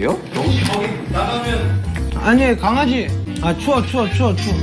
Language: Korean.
요? 혹시 거기 나가면 아니 강아지 아 추워 추워 추워 추워